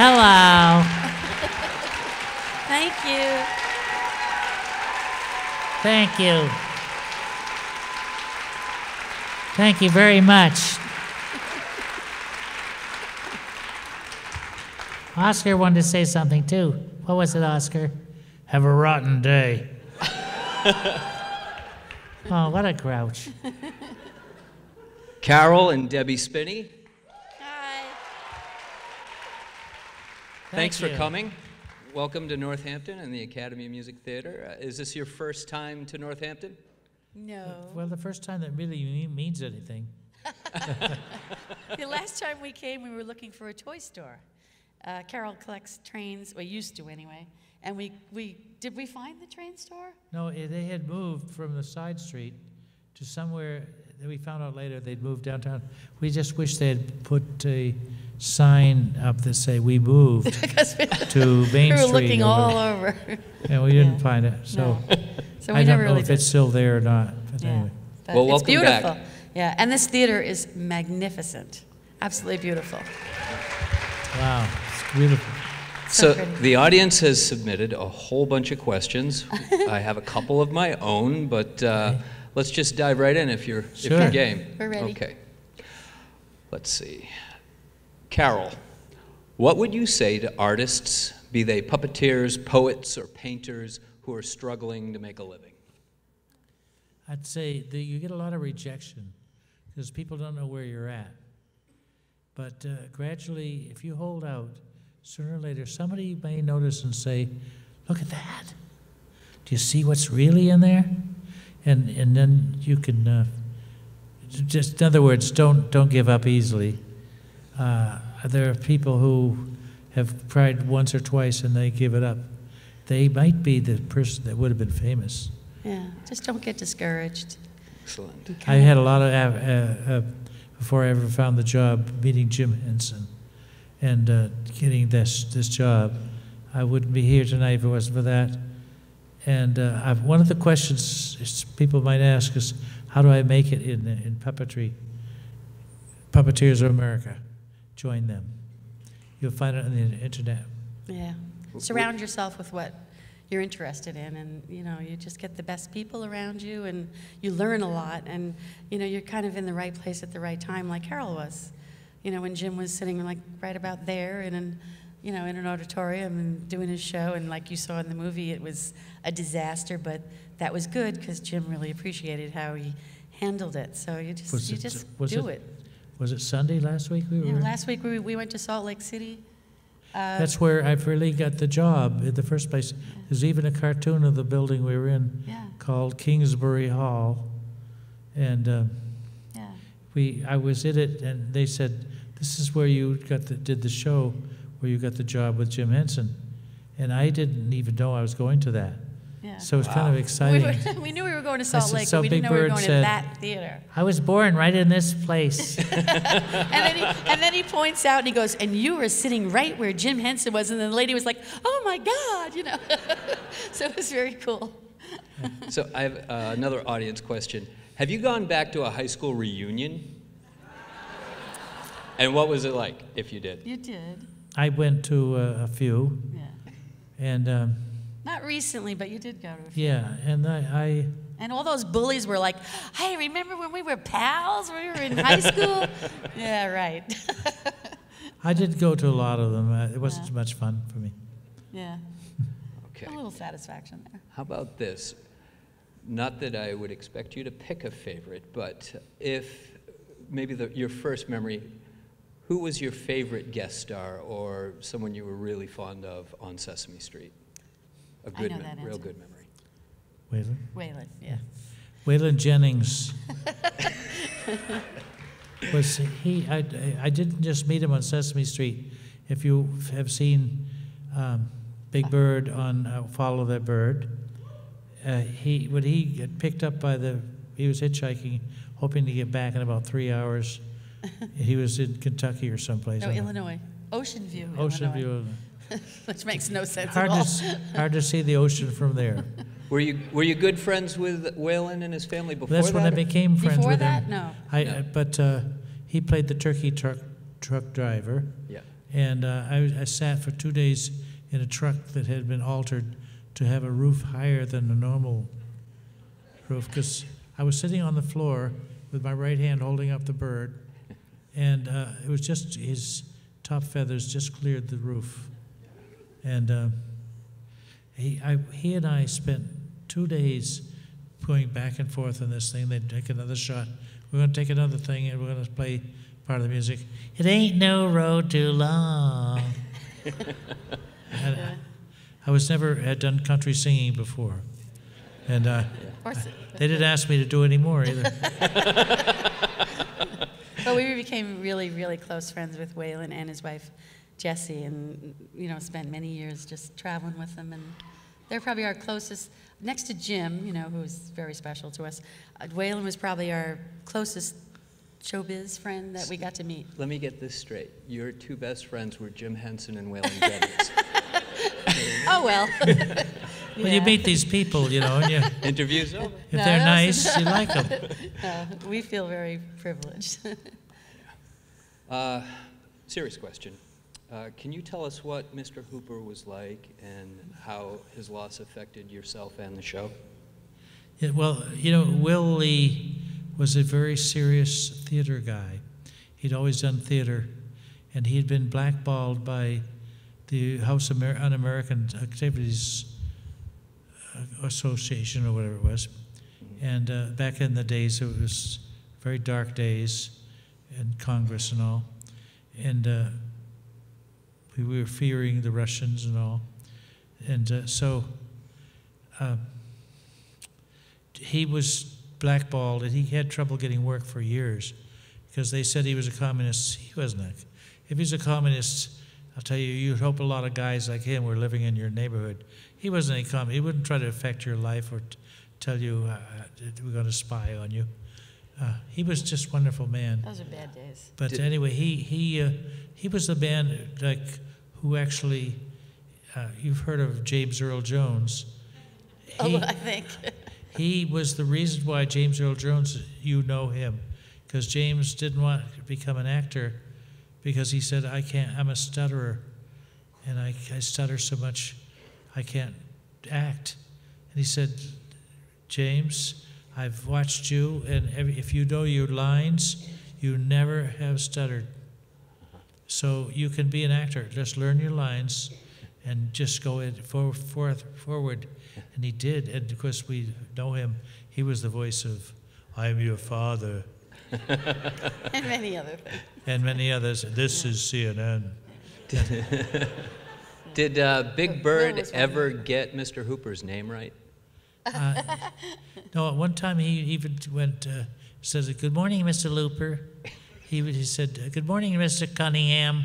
Hello. Thank you. Thank you. Thank you very much. Oscar wanted to say something too. What was it, Oscar? Have a rotten day. oh, what a grouch. Caroll and Debbie Spinney, thanks Thank for coming. Welcome to Northampton and the Academy of Music Theater. Uh, is this your first time to Northampton? No. Well, the first time that really means anything. The last time we came, we were looking for a toy store. Uh, Caroll collects trains, well, used to anyway. And we, we, did we find the train store? No, they had moved from the side street to somewhere that we found out later they'd moved downtown. We just wish they had put a sign up that say "We moved" to Main Street." we were Street. looking or all over. and we didn't Yeah. find it. So No. So we I don't know really if did. it's still there or not. But Yeah. anyway, But Well, it's welcome back. beautiful. Yeah, and this theater is magnificent. Absolutely beautiful. wow, it's beautiful. So, pretty. the audience has submitted a whole bunch of questions. I have a couple of my own, but uh, let's just dive right in if you're if you're game. We're ready. Okay. Let's see. Caroll, what would you say to artists, be they puppeteers, poets, or painters, who are struggling to make a living? I'd say that you get a lot of rejection because people don't know where you're at. But uh, gradually, if you hold out, sooner or later, somebody may notice and say, "Look at that! Do you see what's really in there?" And and then you can uh, just, in other words, don't don't give up easily. Uh, there are people who have tried once or twice and they give it up. They might be the person that would have been famous. Yeah, just don't get discouraged. Excellent. I had a lot of, uh, uh, before I ever found the job, meeting Jim Henson and uh, getting this, this job. I wouldn't be here tonight if it wasn't for that. And uh, one of the questions people might ask is, how do I make it in, in puppetry? Puppeteers of America. Join them. You'll find it on the internet. Yeah. Surround yourself with what you're interested in, and you know, you just get the best people around you, and you learn a lot, and you know, you're kind of in the right place at the right time, like Caroll was. You know, when Jim was sitting like right about there, in an, you know, in an auditorium and doing his show, and like you saw in the movie, it was a disaster, but that was good because Jim really appreciated how he handled it. So you just Was you it- just was do it- it. Was it Sunday last week we were? Yeah, in? last week we, we went to Salt Lake City. Uh, That's where I really got the job in the first place. There's even a cartoon of the building we were in Yeah. called Kingsbury Hall. And yeah. we, I was in it, and they said, this is where you got the, did the show, where you got the job with Jim Henson. And I didn't even know I was going to that. Yeah. So it's kind of We, exciting. were, we knew we were going to Salt said, Lake, so but we Big didn't know we were Bird going said- to that theater. I was born right in this place. And then, he, and then he points out and he goes, and you were sitting right where Jim Henson was. And then the lady was like, oh my God, you know. so it was very cool. So, I have uh, another audience question. Have you gone back to a high school reunion? And what was it like, if you did? You did. I went to uh, a few, Yeah. and um, Not recently, but you did go to a few. yeah, and I, I And all those bullies were like, hey, remember when we were pals when we were in high school? yeah, right. I did go to a lot of them. Uh, it wasn't Yeah. much fun for me. yeah. Okay. A little satisfaction there. How about this? Not that I would expect you to pick a favorite, but if maybe the, your first memory, who was your favorite guest star or someone you were really fond of on Sesame Street? A good, know that real answer. good memory. Waylon? Waylon, yeah. Waylon Jennings was he? I, I didn't just meet him on Sesame Street. If you have seen um, Big Bird on uh, Follow That Bird, uh, he when he got picked up by the he was hitchhiking, hoping to get back in about three hours. he was in Kentucky or someplace. No, I know. Illinois. Ocean View, Ocean Illinois. View. Which makes no sense Hard at to, all. s- hard to see the ocean from there. Were you, were you good friends with Waylon and his family before That's that? when I became friends Before with that? him. No. I, No. I- but uh, he played the turkey truck truck driver, Yeah. And uh, I, I sat for two days in a truck that had been altered to have a roof higher than the normal roof because I was sitting on the floor with my right hand holding up the bird, and uh, it was just his top feathers just cleared the roof. And uh, he, I, he and I spent two days going back and forth on this thing. They'd take another shot. We're going to take another thing, and we're going to play part of the music. It ain't no road too long. I- I was never had done country singing before, and uh, Of course, they didn't ask me to do any more either. but we became really, really close friends with Waylon and his wife Jessie, and you know, spent many years just traveling with them. And they're probably our closest, next to Jim, you know, who's very special to us. Uh, Waylon was probably our closest showbiz friend that we got to meet. Let me get this straight. Your two best friends were Jim Henson and Waylon Jennings. Oh well. When you meet these people, you know, and you, Interviews over. if No, they're nice, you like them. No, we feel very privileged. Uh, serious question. Uh, can you tell us what Mr. Hooper was like and how his loss affected yourself and the show? Yeah, well, you know, Will Lee was a very serious theater guy. He'd always done theater, and he'd been blackballed by the House Amer- Un-American Activities uh, Association or whatever it was. And uh, back in the days, it was very dark days in Congress and all. And uh, we were fearing the Russians and all. And uh, so uh, he was blackballed and he had trouble getting work for years because they said he was a communist. He wasn't. If he's a communist, I'll tell you, you'd hope a lot of guys like him were living in your neighborhood. He wasn't a communist. He wouldn't try to affect your life or t- tell you uh, that we're going to spy on you. Uh, he was just a wonderful man. Those are bad days. But Did- anyway, he he uh, he was the man like who actually uh, you've heard of James Earl Jones. He, Oh, I think. he was the reason why James Earl Jones you know him because James didn't want to become an actor because he said I can't I'm a stutterer and I, I stutter so much I can't act. And he said James I've watched you and every, if you know your lines you never have stuttered. So you can be an actor. Just learn your lines and just go in for, forth, forward. And he did. And of course we know him. He was the voice of I'm your father. And many other things. and many others. This is CNN Did uh, Big Bird ever get Mr. Hooper's name right? No, at one time he even went, uh, says, Good morning, Mr. Looper. He, he said, Good morning, Mr. Cunningham.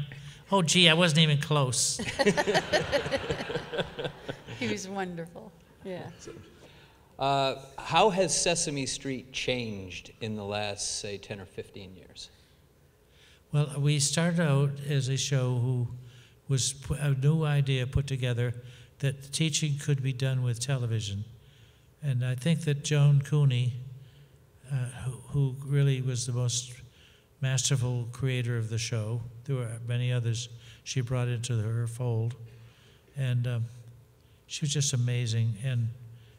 Oh, gee, I wasn't even close. He was wonderful. Yeah. Uh, how has Sesame Street changed in the last, say, 10 or 15 years? Well, we started out as a show who was a new idea put together that teaching could be done with television. And I think that Joan Cooney, uh, who, who really was the most masterful creator of the show, there were many others she brought into her fold. And um, she was just amazing. And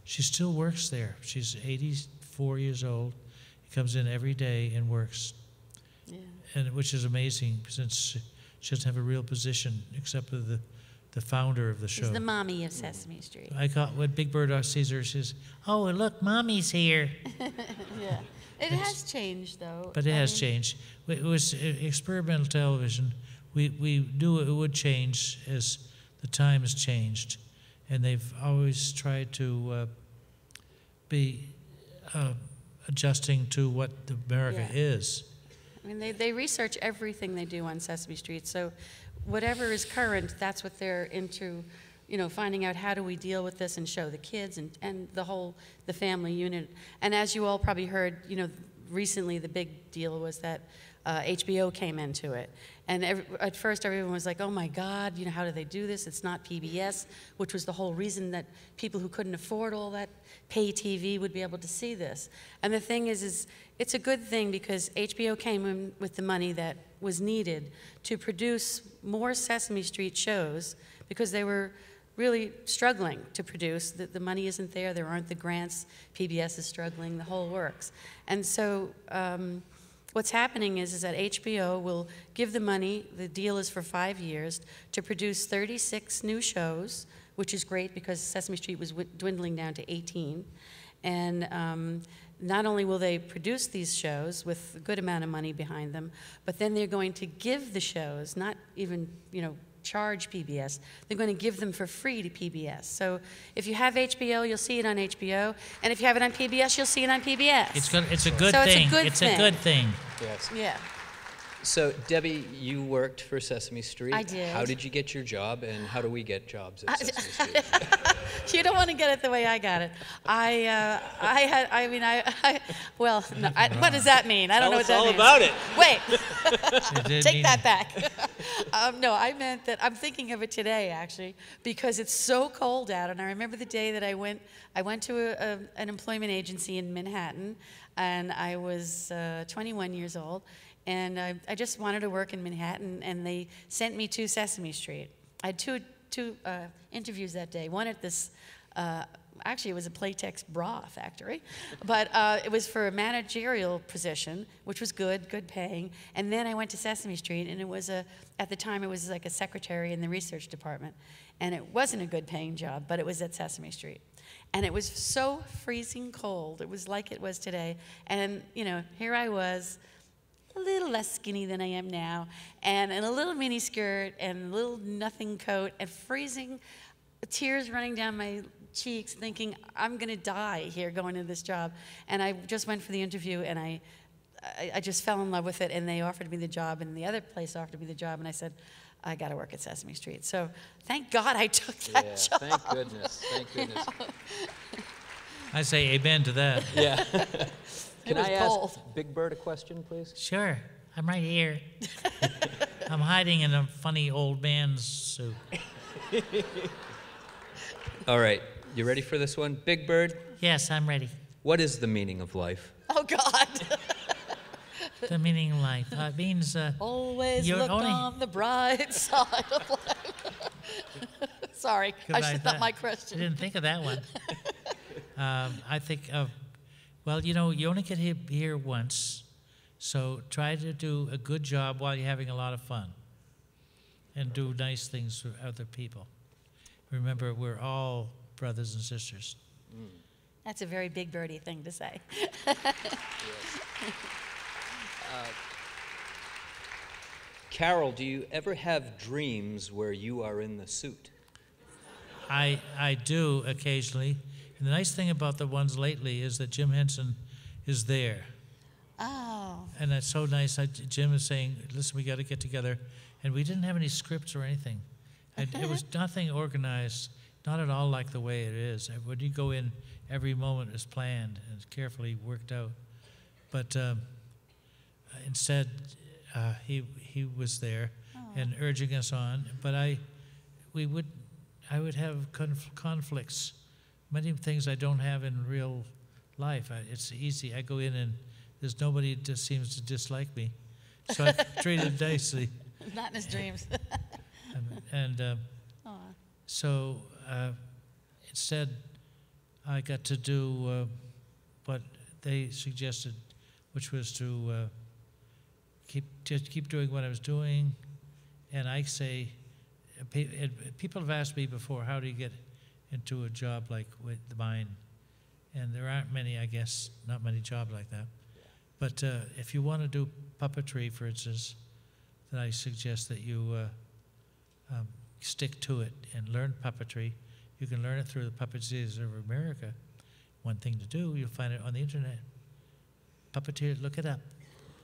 she still works there. She's 84 years old, comes in every day and works Yeah. and which is amazing since she doesn't have a real position except for the, the founder of the show. She's the mommy of Sesame Street. I call when Big Bird sees her, she says, "Oh, and look, mommy's here." Yeah. It has changed, though. But it I has mean, changed. It was uh, experimental television. We we knew it would change as the times changed, and they've always tried to uh, be uh, adjusting to what America Yeah. is. I mean, they, they research everything they do on Sesame Street, so whatever is current, that's what they're into, you know, finding out how do we deal with this and show the kids and, and the whole, the family unit. And as you all probably heard, you know, recently the big deal was that uh, HBO came into it. And every, at first, everyone was like, oh my God, you know, how do they do this? It's not PBS, which was the whole reason that people who couldn't afford all that pay TV would be able to see this. And the thing is, is it's a good thing because HBO came in with the money that was needed to produce more Sesame Street shows because they were really struggling to produce. The, the money isn't there, there aren't the grants, PBS is struggling, the whole works. And so um, what's happening is, is that HBO will give the money, the deal is for five years, to produce 36 new shows, which is great because Sesame Street was wi- dwindling down to 18. And um, not only will they produce these shows with a good amount of money behind them, but then they're going to give the shows, not even, you know, charge PBS. They're going to give them for free to PBS. So if you have HBO, you'll see it on HBO, and if you have it on PBS, you'll see it on PBS. It's good, it's a good So it's a thing. good It's a good thing. Yes. Yeah. So, Debbie, you worked for Sesame Street. I did. How did you get your job, and how do we get jobs at Sesame Street? You don't want to get it the way I got it. I, uh, I had, I mean, I, I well, no, I, what does that mean? I don't know what that means. it. Wait, It did take that back. um, no, I meant that I'm thinking of it today actually because it's so cold out, and I remember the day that I went. I went to a, a, an employment agency in Manhattan, and I was uh, 21 years old, and I, I just wanted to work in Manhattan, and they sent me to Sesame Street. I had two two uh, interviews that day. One at this. Uh, actually, it was a Playtex bra factory, but uh, it was for a managerial position, which was good, good paying. And then I went to Sesame Street, and it was a, at the time, it was like a secretary in the research department. And it wasn't a good paying job, but it was at Sesame Street. And it was so freezing cold. It was like it was today. And, you know, here I was, a little less skinny than I am now, and in a little mini skirt and a little nothing coat, and freezing, tears running down my cheeks, thinking I'm gonna die here going to this job. And I just went for the interview, and I, I, I just fell in love with it, and they offered me the job, and the other place offered me the job, and I said. I got to work at Sesame Street. So thank God I took that Yeah, job. thank goodness. Thank goodness. I say amen to that. Yeah. Can was I ask. Big Bird a question, please? Sure, I'm right here. I'm hiding in a funny old man's suit. All right, you ready for this one? Big Bird, Yes, I'm ready. what is the meaning of life? Oh God! The meaning of life. Uh, it means uh, Always You're look only- on the bright side of life. Sorry, I should that- not my question. I didn't think of that one. um, I think of, well, you know, you only get here, here once, so try to do a good job while you're having a lot of fun, and do nice things for other people. Remember, we're all brothers and sisters. That's a very big birdie thing to say. Uh, Caroll, do you ever have dreams where you are in the suit? I I do occasionally, and the nice thing about the ones lately is that Jim Henson is there. Oh, And that's so nice. I, Jim is saying, listen, we got to get together. And we didn't have any scripts or anything. And it was nothing organized, not at all like the way it is. When you go in, every moment is planned and carefully worked out. But um, instead, uh, he, he was there and urging us on. But I, we would, I would have conf- conflicts, many things I don't have in real life. I, it's easy. I go in and there's nobody that seems to dislike me. So I treat him nicely. not in his dreams. And, and um, so uh, instead, I got to do uh, what they suggested, which was to uh, keep just keep doing what I was doing. And I say, uh, people have asked me before, how do you get into a job like with mine? And there aren't many, I guess, not many jobs like that. But uh, if you want to do puppetry, for instance, then I suggest that you uh, um, stick to it and learn puppetry. You can learn it through the Puppeteers of America. One thing to do, you'll find it on the internet. Puppeteer, look it up.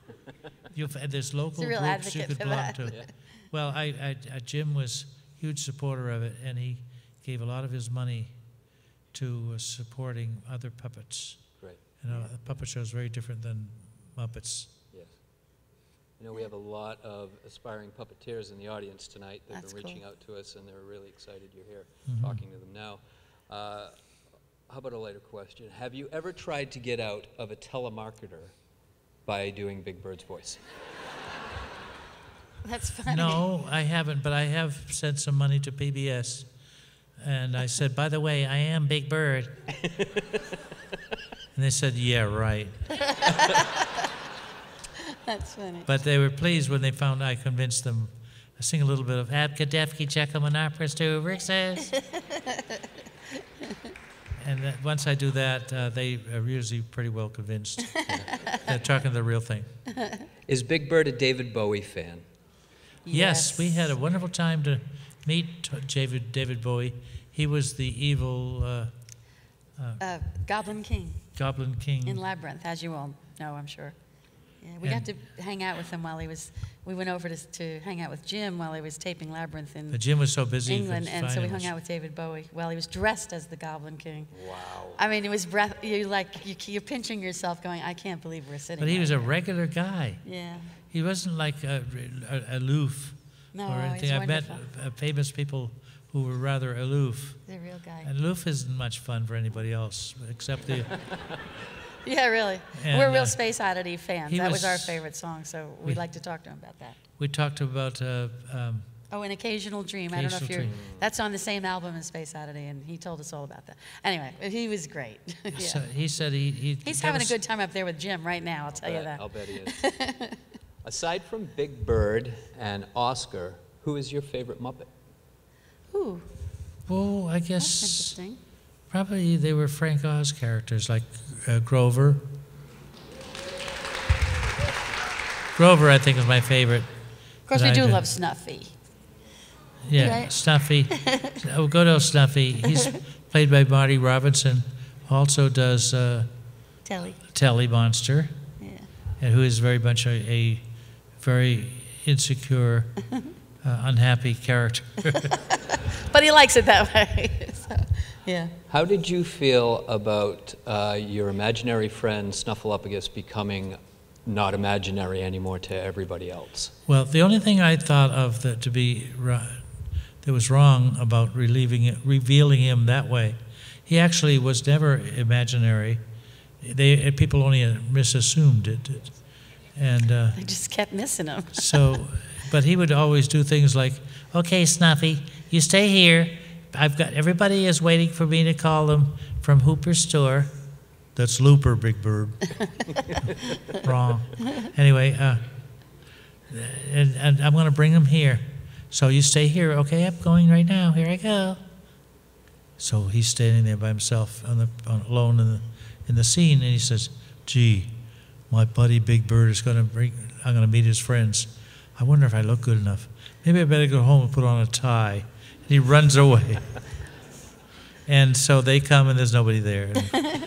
You'll find, there's local groups you could belong to. Yeah. Well, I, I, I, Jim was a huge supporter of it, and he gave a lot of his money to uh, supporting other puppets. Great. You know, a puppet show is very different than Muppets. Yes. I know we have a lot of aspiring puppeteers in the audience tonight. They've That's been reaching cool. out to us, and they're really excited you're here, Mm-hmm. talking to them now. Uh, How about a later question? Have you ever tried to get out of a telemarketer by doing Big Bird's voice? That's funny. No, I haven't, but I have sent some money to PBS. And I said, by the way, I am Big Bird. and they said, yeah, right. That's funny. But they were pleased when they found I convinced them. I sing a little bit of Abkadefki Chekomanopris to Rixes. And that, once I do that, uh, they are usually pretty well convinced. They're talking the real thing. Is Big Bird a David Bowie fan? Yes, we had a wonderful time to meet David, David Bowie. He was the evil uh, Uh, Goblin King Goblin King. in Labyrinth, as you all know, I'm sure. Yeah, we got to hang out with him while he was. We went over to, to hang out with Jim while he was taping Labyrinth in but Jim was so busy. for England, and so we hung out with David Bowie while he was dressed as the Goblin King. Wow. I mean, it was breath. You like you, you're pinching yourself, going, "I can't believe we're sitting." But he right was a here." regular guy. Yeah. He wasn't like uh, a, aloof No, or anything. I've met uh, famous people who were rather aloof. He's a real guy. And aloof isn't much fun for anybody else, except the. Yeah, really. And, We're real uh, Space Oddity fans. That was, our favorite song, so we- we'd like to talk to him about that. We talked about uh, um, Oh, an occasional dream. I don't know if you're. Dream. That's on the same album as Space Oddity, and he told us all about that. Anyway, he was great. yeah. so he said he. he He's gave having a good time up there with Jim right now. I'll tell you that. I'll bet he is. Aside from Big Bird and Oscar, who is your favorite Muppet? Ooh, Well, I guess interesting. probably they were Frank Oz characters like uh, Grover. Grover, I think, is my favorite. Of course, we I do did- love Snuffy. Yeah, Yeah. Snuffy. oh, good old Snuffy. He's played by Marty Robinson. Also does uh, Telly. Telly Monster, Yeah. and who is very much a, a very insecure, uh, unhappy character. But he likes it that way. so, yeah. How did you feel about uh, your imaginary friend Snuffleupagus becoming not imaginary anymore to everybody else? Well, the only thing I thought of that to be ri- that was wrong about relieving it, revealing him that way, he actually was never imaginary. They people only misassumed it, and uh, I just kept missing him. so. But he would always do things like, "Okay, Snuffy, you stay here. I've got everybody is waiting for me to call them from Hooper's store." That's Looper, Big Bird. Wrong. Anyway, uh, and, and I'm going to bring them here. So you stay here, okay? I'm going right now. Here I go. So he's standing there by himself, on the, on, alone in the, in the scene, and he says, "Gee, my buddy Big Bird is going to bring. I'm going to meet his friends. I wonder if I look good enough. Maybe I better go home and put on a tie." And he runs away. And so they come, and there's nobody there.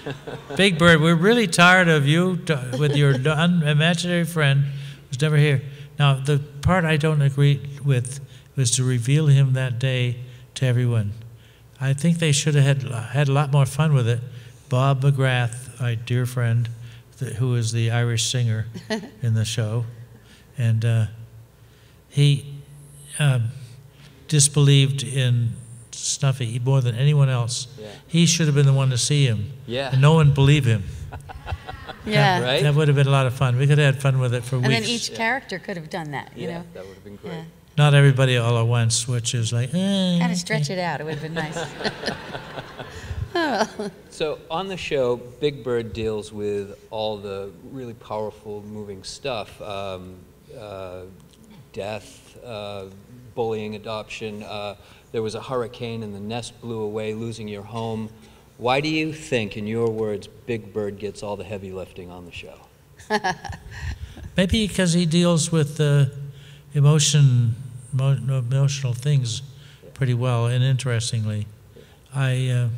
Big Bird, we're really tired of you with your imaginary friend who's never here. Now, the part I don't agree with was to reveal him that day to everyone. I think they should have had, had a lot more fun with it. Bob McGrath, my dear friend, th- who is the Irish singer in the show, and uh, he um, disbelieved in Snuffy more than anyone else. Yeah. He should have been the one to see him. Yeah. And no one believed him. Yeah. Right? That would have been a lot of fun. We could have had fun with it for And weeks. then each Yeah. character could have done that, you yeah, know? that would have been great. Yeah. Not everybody all at once, which is like, eh. Kind of stretch it out. It would have been nice. So on the show, Big Bird deals with all the really powerful, moving stuff: um, uh, death, uh, bullying, adoption. Uh, there was a hurricane, and the nest blew away, losing your home. Why do you think, in your words, Big Bird gets all the heavy lifting on the show? Maybe because he deals with uh, emotion, emotional things pretty well and interestingly. I, uh,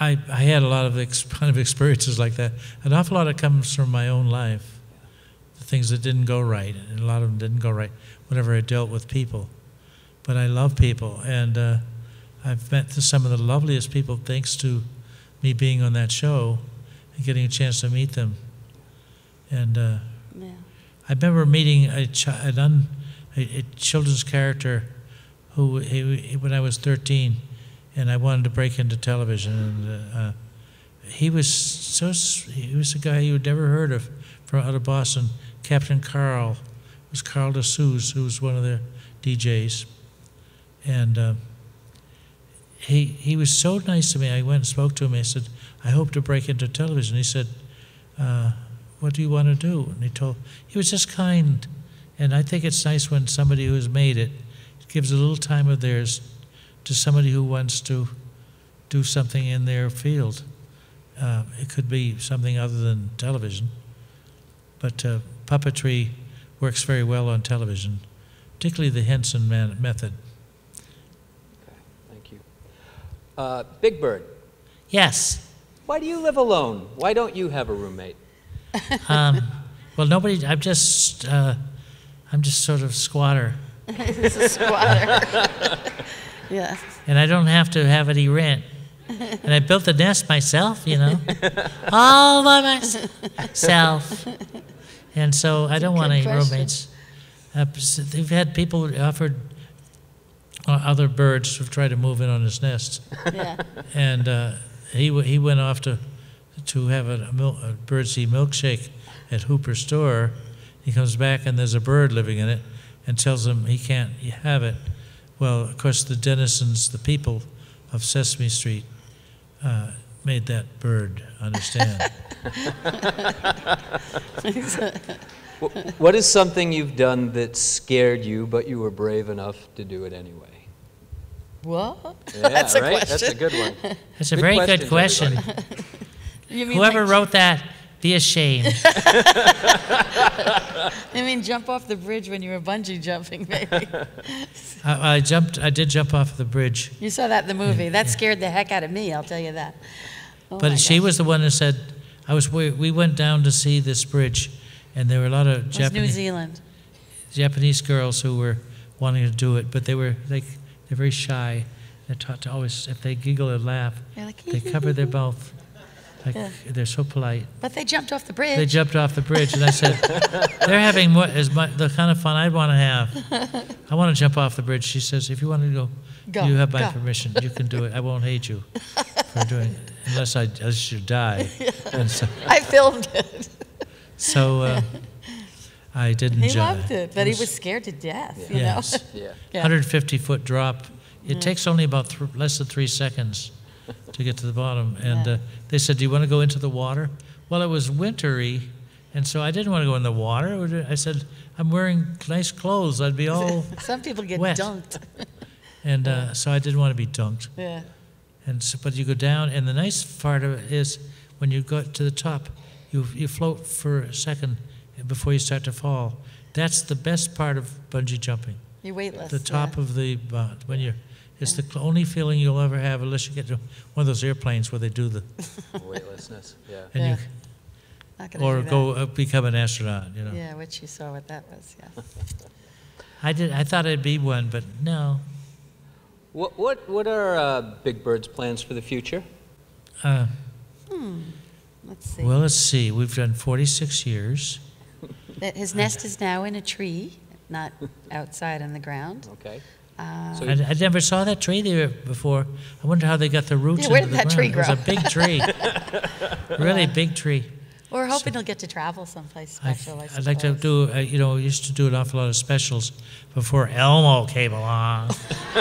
I, I had a lot of ex- kind of experiences like that. An awful lot of comes from my own life, the things that didn't go right, and a lot of them didn't go right. Whenever I dealt with people, but I love people, and uh, I've met some of the loveliest people thanks to me being on that show and getting a chance to meet them. And uh, Yeah. I remember meeting a, an un, a, a children's character who, he, he- when I was 13, and I wanted to break into television. And uh, uh, he was so he was a guy you'd never heard of from out of Boston. Captain Carl it was Carl DeSouza, who was one of the DJs, and uh, he he was so nice to me. I went and spoke to him. I said, "I hope to break into television." He said, uh, "What do you want to do?" And he told he was just kind, and I think it's nice when somebody who has made it gives a little time of theirs to somebody who wants to do something in their field. Uh, it could be something other than television, but uh, puppetry works very well on television, particularly the Henson man- method. Okay, thank you. Uh, Big Bird, Yes. why do you live alone? Why don't you have a roommate? Um, well, nobody. I'm just. Uh, I'm just sort of squatter, He's a squatter. Yeah. and I don't have to have any rent. And I built the nest myself, you know, all by myself. And so I don't want any roommates. Uh, they've had people offered uh, other birds who've tried to move in on his nest. Yeah. And uh, he, he went off to, to have a, a, mil- a birdseed milkshake at Hooper Store. He comes back and there's a bird living in it and tells him he can't have it. Well, of course, the denizens, the people of Sesame Street, uh, made that bird understand. What is something you've done that scared you, but you were brave enough to do it anyway? What? Yeah, That's a right? That's a good one. That's a Good very good question. You mean Whoever like- wrote that, be ashamed. I mean, jump off the bridge when you were bungee jumping, maybe. I, I jumped. I did jump off the bridge, You saw that in the movie. That scared the heck out of me, I'll tell you that. Oh but she gosh. was the one who said, "I was." We, we went down to see this bridge, and there were a lot of was New Japanese Zealand. Japanese girls who were wanting to do it, but they were like they're very shy. They're taught to always, if they giggle or laugh, like, they cover their mouth. Like Yeah. they're so polite. But they jumped off the bridge. They jumped off the bridge, and I said, "They're having what is my, the kind of fun I'd want to have. I want to jump off the bridge." She says, "If you want to go, Go, you have my go." permission. You can do it. I won't hate you for doing it, unless I unless you die." And so, I filmed it. so uh, I didn't. He ju- loved it, but he was scared to death, you know? yes. Yeah. Yeah. 150 foot drop. It takes only about th- less than three seconds to get to the bottom. And Yeah. uh, they said, "Do you want to go into the water?" Well, it was wintry, and so I didn't want to go in the water. I said, "I'm wearing nice clothes. I'd be all," Some people get wet. dunked. and uh, so I didn't want to be dunked. Yeah. And so, but you go down, and the nice part of it is when you go to the top, you you float for a second before you start to fall. That's the best part of bungee jumping. You're weightless. the top yeah. of the uh, when you're it's the only feeling you'll ever have unless you get to one of those airplanes where they do the Weightlessness, yeah. and Yeah. you Not gonna or do go uh, become an astronaut you know Yeah, which you saw what that was, yeah. i did i thought i'd be one but no What, what, what are uh, Big Bird's plans for the future? uh, Let's see. well let's see we've done 46 years That His nest is now in a tree, not outside on the ground. Okay. Uh, So I, I never saw that tree there before i wonder how they got the roots Yeah, where into did the that tree ground. it was a big tree really big tree We're hoping he'll get to travel someplace I, special, I I'd like to do, uh, you know, we used to do an awful lot of specials before Elmo came along.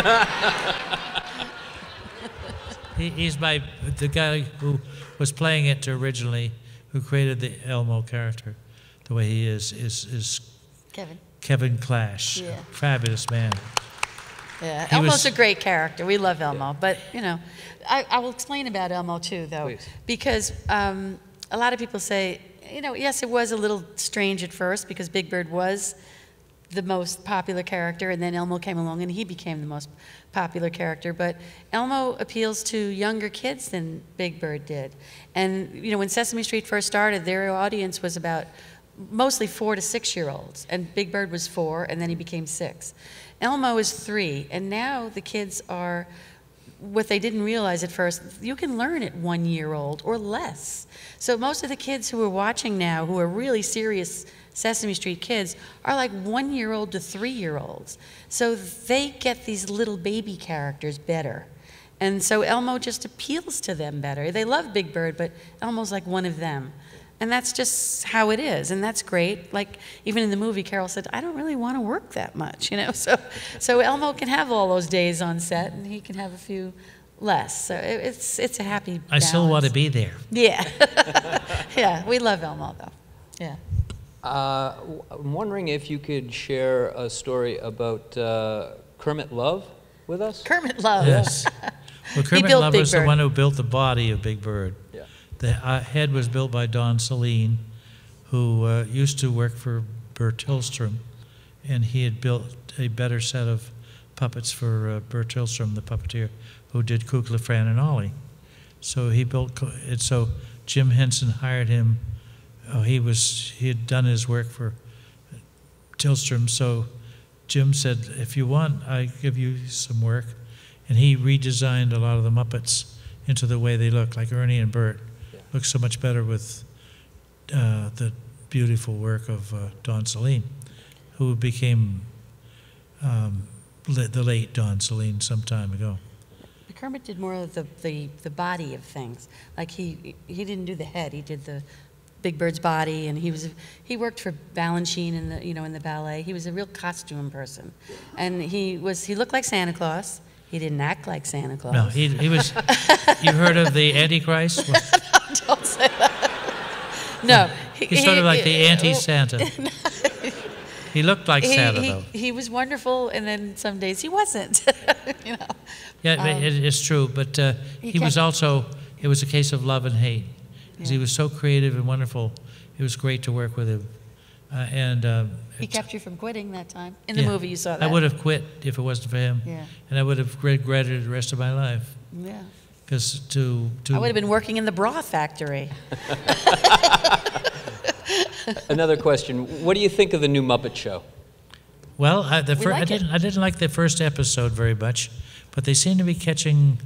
he, he's my, the guy who was playing it originally, who created the Elmo character, the way he is, is, is Kevin, Kevin Clash. Yeah. Fabulous man. Yeah, He Elmo's was- a great character. We love Elmo, but, you know, I, I will explain about Elmo too, though. Please. Because um, a lot of people say, you know, yes, it was a little strange at first because Big Bird was the most popular character, and then Elmo came along and he became the most popular character. But Elmo appeals to younger kids than Big Bird did. And, you know, when Sesame Street first started, their audience was about mostly four to six year olds, and Big Bird was four, and then he became six. Elmo is three, and now the kids are what they didn't realize at first, you can learn at one year old or less. So most of the kids who are watching now, who are really serious Sesame Street kids, are like one year old to three year olds. So they get these little baby characters better. And so Elmo just appeals to them better. They love Big Bird, but Elmo's like one of them. And that's just how it is, and that's great. Like even in the movie, Caroll said, "I don't really want to work that much," you know. So, so Elmo can have all those days on set, and he can have a few less. So it, it's it's a happy. I still want to be there. Yeah, yeah. We love Elmo though. Yeah. Uh, w- I'm wondering if you could share a story about uh, Kermit Love with us? Kermit Love. Yes. Well, Kermit Love Big was the one who built the body of Big Bird. The uh, head was built by Don Sahlin, who uh, used to work for Burr Tillstrom, and he had built a better set of puppets for uh, Burr Tillstrom, the puppeteer, who did Kukla, Fran, and Ollie. So he built, and so Jim Henson hired him. Uh, he was he had done his work for Tillstrom, so Jim said, "If you want, I give you some work," and he redesigned a lot of the Muppets into the way they look, like Ernie and Bert. Looks so much better with uh, the beautiful work of uh, Don Sahlin, who became um, li- the late Don Sahlin some time ago. Kermit did more of the, the, the body of things. Like he he didn't do the head. He did the Big Bird's body, and he was he worked for Balanchine in the you know in the ballet. He was a real costume person, and he was he looked like Santa Claus. He didn't act like Santa Claus. No, he, he was. you heard of the Antichrist? Don't say that. No, he- He's sort of like the anti-Santa. He looked like he, Santa, he- though. he was wonderful, and then some days he wasn't. you know. Yeah, but it, it's true. But uh, he he was also. It was a case of love and hate, because he was so creative and wonderful. It was great to work with him, uh, and uh, He kept you from quitting that time. In the yeah. movie, you saw that. I would have quit if it wasn't for him, Yeah, and I would have regretted it the rest of my life. yeah. Because to to I would have been working in the bra factory. Another question. What do you think of the new Muppet Show? Well, I, the We fir- I like it. didn't. I didn't like the first episode very much, but they seem to be catching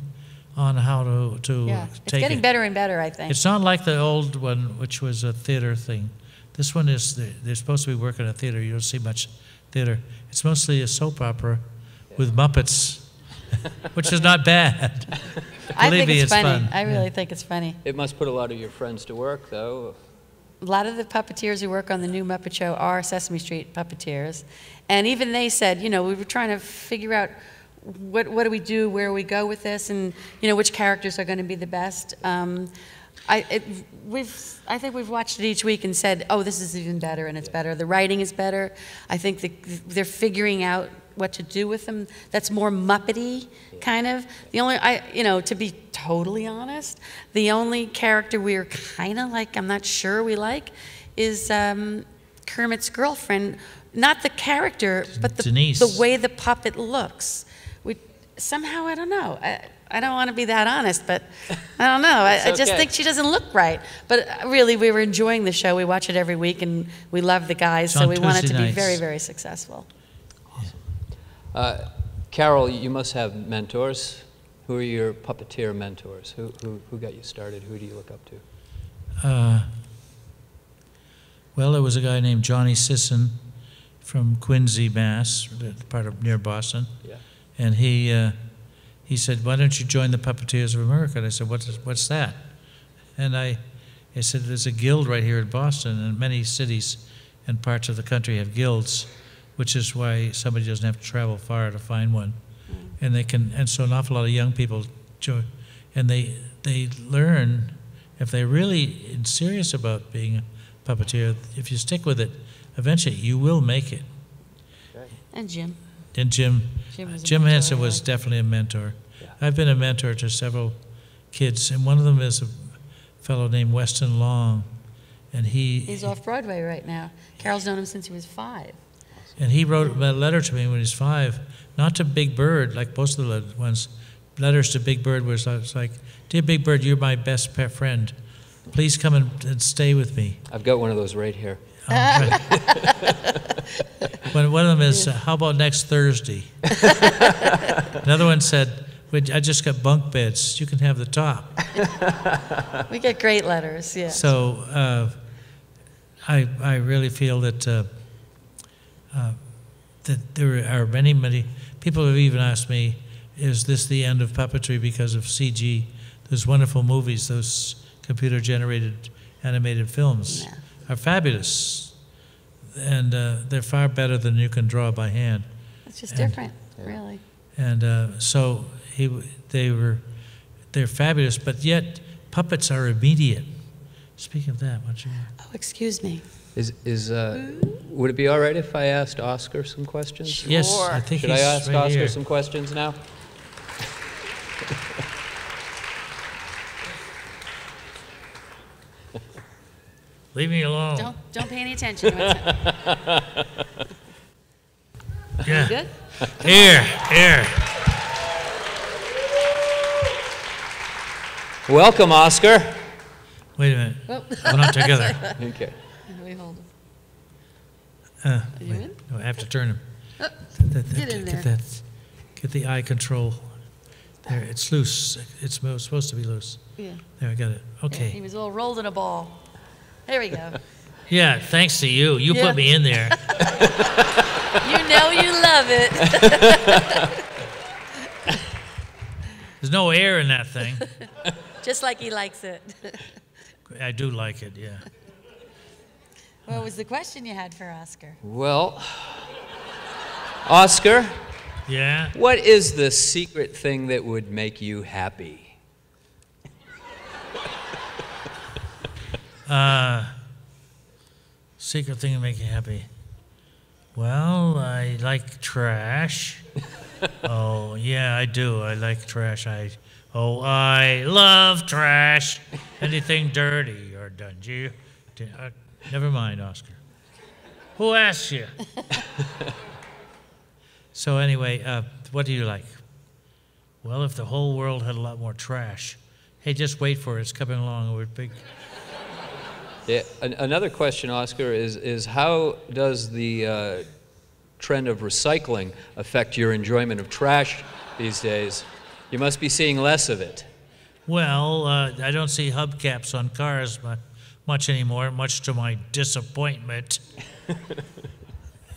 on how to to Yeah, it's getting it. better and better, I think. It's not like the old one, which was a theater thing. This one is they're, they're supposed to be working a theater. You don't see much theater. It's mostly a soap opera with Muppets, which is not bad. I think it's, it's funny. fun. I really Yeah. think it's funny. It must put a lot of your friends to work, though. A lot of the puppeteers who work on the new Muppet Show are Sesame Street puppeteers. And even they said, you know, we were trying to figure out what, what do we do, where we go with this, and, you know, which characters are going to be the best. Um, I, it, we've, I think we've watched it each week and said, oh, this is even better and it's better. The writing is better. I think the, they're figuring out what to do with them. That's more Muppety, kind of. The only, I, you know, to be totally honest, the only character we're kind of like, I'm not sure we like, is um, Kermit's girlfriend. Not the character, but the, Denise. the way the puppet looks. We, somehow, I don't know. I, I don't want to be that honest, but I don't know. I, I just think she doesn't look right. But uh, really, we were enjoying the show. We watch it every week, and we love the guys, so we want it to Tuesday be very, very successful. Uh, Caroll, you must have mentors. Who are your puppeteer mentors? Who, who, who got you started? Who do you look up to? Uh, well, there was a guy named Johnny Sisson from Quincy, Mass, part of near Boston. Yeah. And he, uh, he said, Why don't you join the Puppeteers of America? And I said, What's, what's that? And I, I said, There's a guild right here in Boston, and many cities and parts of the country have guilds, which is why somebody doesn't have to travel far to find one. And they can, and so an awful lot of young people join, and they, they learn if they're really serious about being a puppeteer, if you stick with it, eventually you will make it. And Jim. And Jim, Jim was Jim Henson yeah. was definitely a mentor. Yeah. I've been a mentor to several kids, and one of them is a fellow named Weston Long, and he He's off Broadway right now. Caroll's known him since he was five. And he wrote a letter to me when he was five, not to Big Bird like most of the ones. Letters to Big Bird was like- was like, "Dear Big Bird, you're my best pet friend. Please come and, and stay with me." I've got one of those right here. Right. one, one of them is, uh, "How about next Thursday?" Another one said, I just got bunk beds. You can have the top. We get great letters, yeah. So uh, I, I really feel that, uh, uh, that there are many, many, people have even asked me, is this the end of puppetry because of CG? Those wonderful movies, those computer-generated animated films Yeah. are fabulous. And uh, they're far better than you can draw by hand. It's just and- different, really. And uh, so he, they were, they're fabulous, but yet puppets are immediate. Speaking of that, why don't you? Oh, excuse me. Is, is, uh, would it be all right if I asked Oscar some questions? Yes, I think Should I ask right Oscar here. some questions now? Leave me alone. Don't, don't pay any attention to it. Yeah. Good? Here, here. Welcome, Oscar. Wait a minute. Oh. We're not together. Okay. We hold him. Uh, Are you wait. in? No, I have to turn him. Oh, That- that- get in Get there. that, get the eye control. There, it's loose. It's mo- supposed to be loose. Yeah. There, I got it. Okay. He Okay. was all rolled in a ball. There we go. Yeah, thanks to you. You Yeah. put me in there. You know you love it. There's no air in that thing. Just like he likes it. I do like it, yeah. What was the question you had for Oscar? Well, Oscar, Yeah? what is the secret thing that would make you happy? Uh, secret thing to make you happy. Well, I like trash. oh, yeah, I do. I like trash. I oh, I love trash. Anything dirty or dungy. Never mind, Oscar. Who asked you? so anyway, uh, what do you like? Well, if the whole world had a lot more trash. Hey, just wait for it. It's coming along with big. Yeah, an- another question, Oscar, is, is how does the uh, trend of recycling affect your enjoyment of trash these days? You must be seeing less of it. Well, uh, I don't see hubcaps on cars mu- much anymore, much to my disappointment.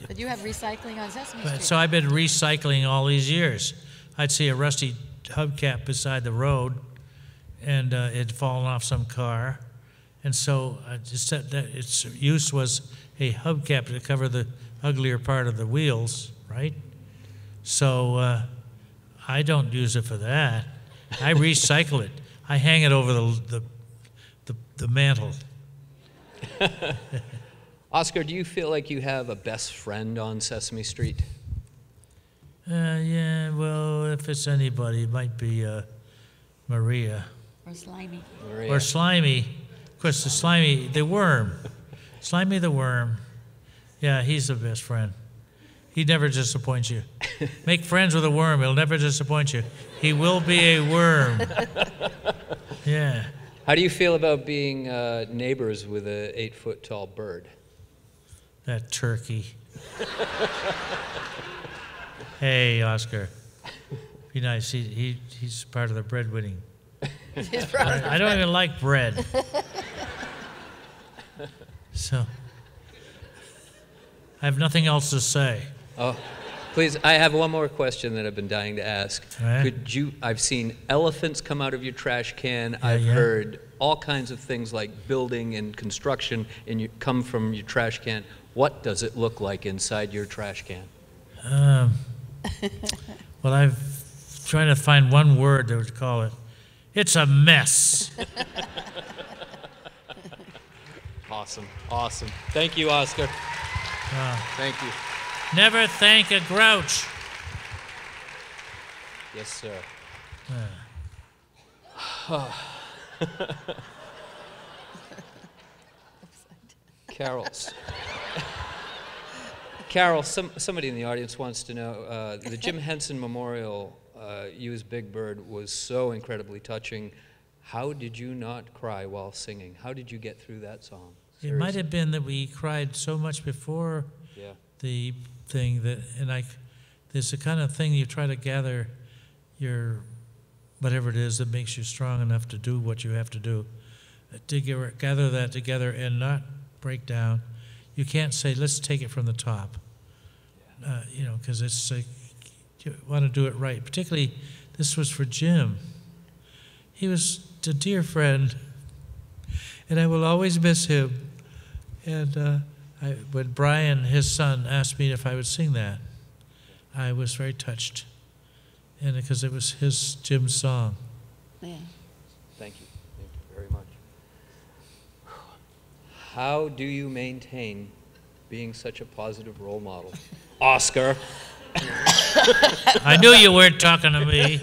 But you have recycling on Sesame Street. so I've been recycling all these years. I'd see a rusty hubcap beside the road, and uh, it'd fallen off some car, and so I just said that its use was a hubcap to cover the uglier part of the wheels, right? So uh, I don't use it for that. I recycle it. I hang it over the the, the, the mantle. Oscar, do you feel like you have a best friend on Sesame Street? Uh, yeah, well, if it's anybody, it might be uh, Maria. Or slimy. Maria? Or Slimy. Of course, the Slimy, the worm. Slimy the worm. Yeah, he's the best friend. He never disappoints you. Make friends with a worm, he'll never disappoint you. He will be a worm. Yeah. How do you feel about being uh, neighbors with an eight foot tall bird? That turkey. hey, Oscar. Be nice. He, he, he's part of the breadwinning. He's I, I don't even like bread. So, I have nothing else to say. Oh, please, I have one more question that I've been dying to ask. All right. Could you, I've seen elephants come out of your trash can. I've yeah. heard all kinds of things like building and construction and you come from your trash can. What does it look like inside your trash can? Um, well, I've trying to find one word that would call it. It's a mess. Awesome, awesome. Thank you, Oscar. Uh, Thank you. Never thank a grouch. Yes, sir. Caroll's. Caroll, some, somebody in the audience wants to know uh, the Jim Henson Memorial, uh, You as Big Bird, was so incredibly touching. How did you not cry while singing? How did you get through that song? It might have been that we cried so much before Yeah. the thing that, and I, there's a kind of thing you try to gather your whatever it is that makes you strong enough to do what you have to do. Uh, To gather that together and not break down. You can't say, let's take it from the top. Uh, you know, because it's like, you want to do it right. Particularly, this was for Jim. He was a dear friend, and I will always miss him. And uh, I, when Brian, his son, asked me if I would sing that, I was very touched, and because it was his Jim's song. Yeah. Thank you. Thank you very much. How do you maintain being such a positive role model? Oscar. I knew you weren't talking to me.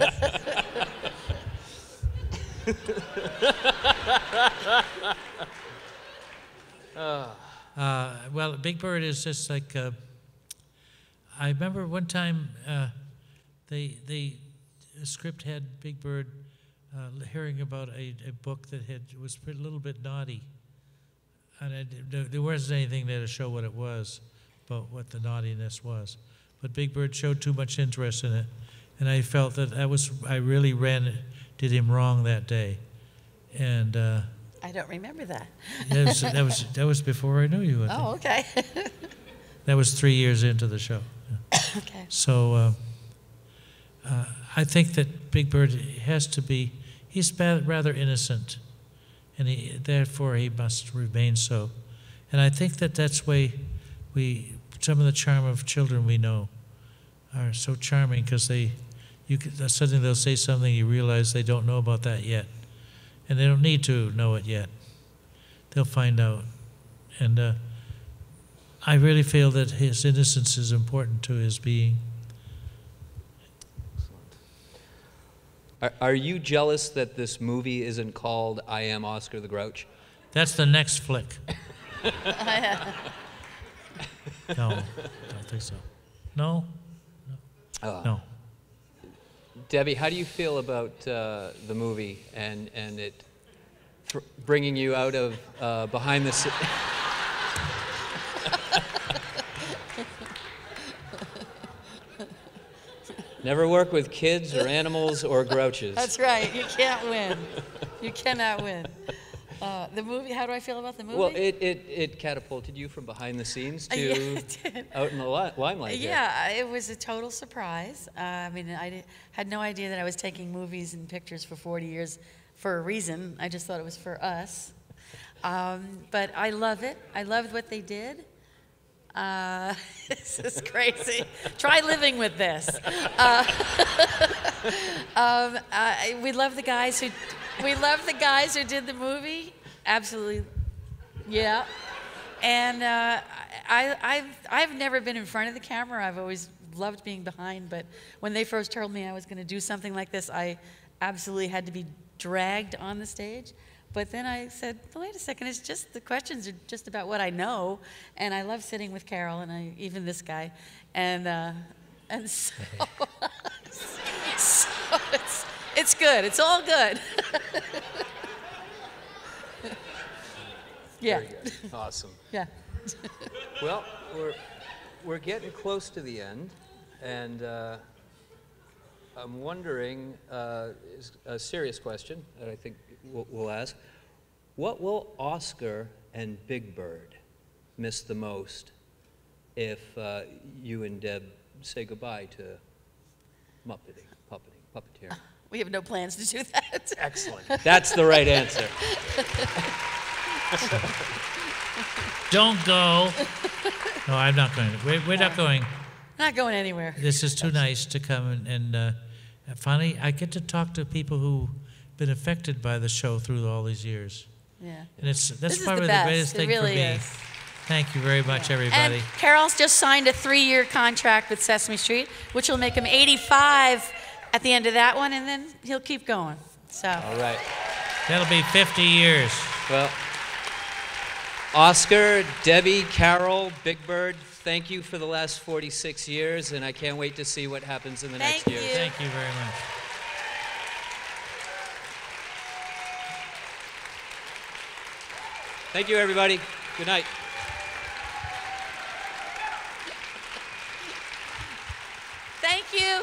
Uh, well, Big Bird is just like. Uh, I remember one time uh, they they the script had Big Bird uh, hearing about a, a book that had was a little bit naughty, and there- wasn't anything there to show what it was, but what the naughtiness was. But Big Bird showed too much interest in it, and I felt that that was I really ran did him wrong that day, and. I don't remember that. that was, that was that was before I knew you. I. Oh, okay. That was three years into the show. okay. So uh, uh, I think that Big Bird has to be. He's rather innocent, and he, therefore he must remain so. And I think that that's way we some of the charm of children we know are so charming because they you could, suddenly they'll say something you realize they don't know about that yet, and they don't need to know it yet. They'll find out, and uh, I really feel that his innocence is important to his being. Are, are you jealous that this movie isn't called I Am Oscar the Grouch? That's the next flick. no, I don't think so. No, Uh, no. Debbie, how do you feel about uh, the movie and, and it bringing you out of uh, behind the scenes? Never work with kids or animals or grouches. That's right. You can't win. You cannot win. Uh, the movie. How do I feel about the movie? Well, it, it, it catapulted you from behind the scenes to yeah, did. out in the li- limelight. Yeah, it was a total surprise. Uh, I mean, I di- had no idea that I was taking movies and pictures for 40 years for a reason. I just thought it was for us. Um, but I love it. I loved what they did. Uh, this is crazy. Try living with this. Uh, um, I, we love the guys who we love the guys who did the movie. Absolutely, yeah. And uh, I, I've, I've never been in front of the camera. I've always loved being behind. But when they first told me I was going to do something like this, I absolutely had to be dragged on the stage. But then I said, wait a second, it's just the questions are just about what I know. And I love sitting with Caroll and I, even this guy. And, uh, and so, so it's, it's good. It's all good. yeah. Very good. Awesome. Yeah. Well, we're, we're getting close to the end, and uh, I'm wondering, uh, is a serious question that I think we'll, we'll ask. What will Oscar and Big Bird miss the most if uh, you and Deb say goodbye to Muppeting, puppeting, puppeteering? We have no plans to do that. Excellent. That's the right answer. Don't go. No, I'm not going. We're, we're not going. Not going anywhere. This is too nice to come and, and uh, finally, I get to talk to people who've been affected by the show through all these years, Yeah. and it's that's This probably the the, best. greatest It thing really for me. is. Thank you very much, everybody. And Caroll's just signed a three-year contract with Sesame Street, which will make him 85 at the end of that one, and then he'll keep going. So All right. That'll be 50 years. Well, Oscar, Debbie, Caroll, Big Bird, thank you for the last 46 years, and I can't wait to see what happens in the next Thank year. you. Thank you very much. Thank you, everybody. Good night. thank you.